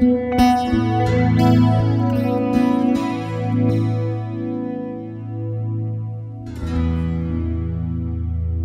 Mm-hmm.